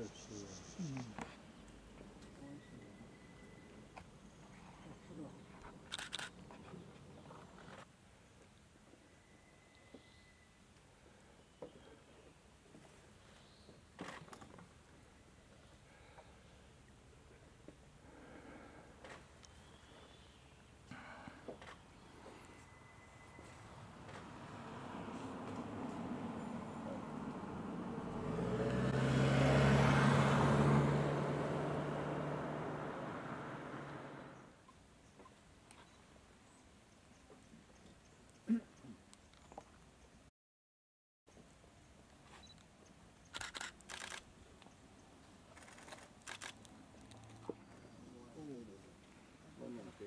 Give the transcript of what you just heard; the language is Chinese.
对，对，嗯。